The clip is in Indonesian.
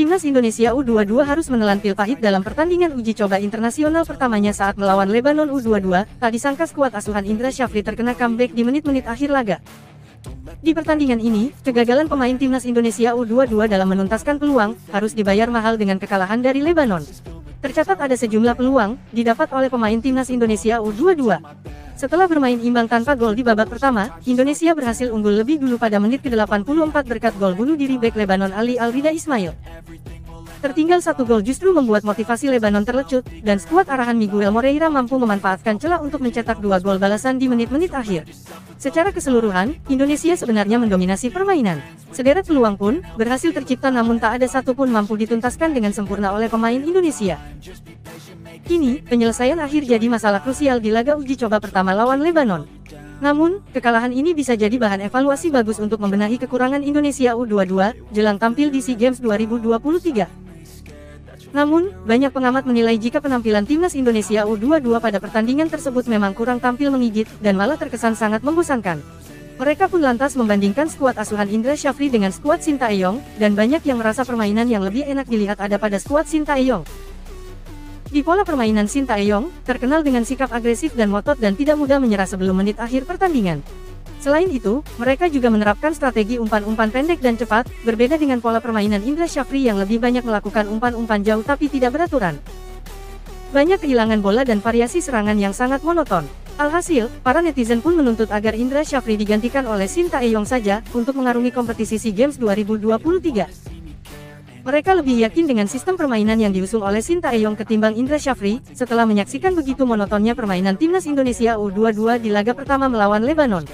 Timnas Indonesia U22 harus menelan pil pahit dalam pertandingan uji coba internasional pertamanya saat melawan Lebanon U22, tak disangka skuad asuhan Indra Syafri terkena comeback di menit-menit akhir laga. Di pertandingan ini, kegagalan pemain Timnas Indonesia U22 dalam menuntaskan peluang, harus dibayar mahal dengan kekalahan dari Lebanon. Tercatat ada sejumlah peluang, didapat oleh pemain Timnas Indonesia U22. Setelah bermain imbang tanpa gol di babak pertama, Indonesia berhasil unggul lebih dulu pada menit ke-84 berkat gol bunuh diri bek Lebanon Ali Alrida Ismail. Tertinggal satu gol justru membuat motivasi Lebanon terlecut, dan skuad arahan Miguel Moreira mampu memanfaatkan celah untuk mencetak dua gol balasan di menit-menit akhir. Secara keseluruhan, Indonesia sebenarnya mendominasi permainan. Sederet peluang pun, berhasil tercipta namun tak ada satupun mampu dituntaskan dengan sempurna oleh pemain Indonesia. Kini, penyelesaian akhir jadi masalah krusial di laga uji coba pertama lawan Lebanon. Namun, kekalahan ini bisa jadi bahan evaluasi bagus untuk membenahi kekurangan Indonesia U22, jelang tampil di SEA Games 2023. Namun, banyak pengamat menilai jika penampilan timnas Indonesia U22 pada pertandingan tersebut memang kurang tampil menggigit, dan malah terkesan sangat membosankan. Mereka pun lantas membandingkan skuad asuhan Indra Syafri dengan skuad Sintayong, dan banyak yang merasa permainan yang lebih enak dilihat ada pada skuad Sintayong. Di pola permainan Sintayong, terkenal dengan sikap agresif dan ngotot dan tidak mudah menyerah sebelum menit akhir pertandingan. Selain itu, mereka juga menerapkan strategi umpan-umpan pendek dan cepat, berbeda dengan pola permainan Indra Syafri yang lebih banyak melakukan umpan-umpan jauh tapi tidak beraturan. Banyak kehilangan bola dan variasi serangan yang sangat monoton. Alhasil, para netizen pun menuntut agar Indra Syafri digantikan oleh Sintayong saja, untuk mengarungi kompetisi SEA Games 2023. Mereka lebih yakin dengan sistem permainan yang diusung oleh Sintayong ketimbang Indra Syafri, setelah menyaksikan begitu monotonnya permainan timnas Indonesia U22 di laga pertama melawan Lebanon.